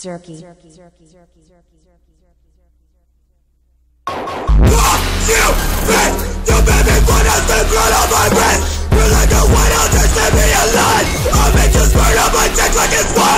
Zerkey. What you think? You made me put out the blood on my. You like a just let me alive. I'll you swear on my dick like it's.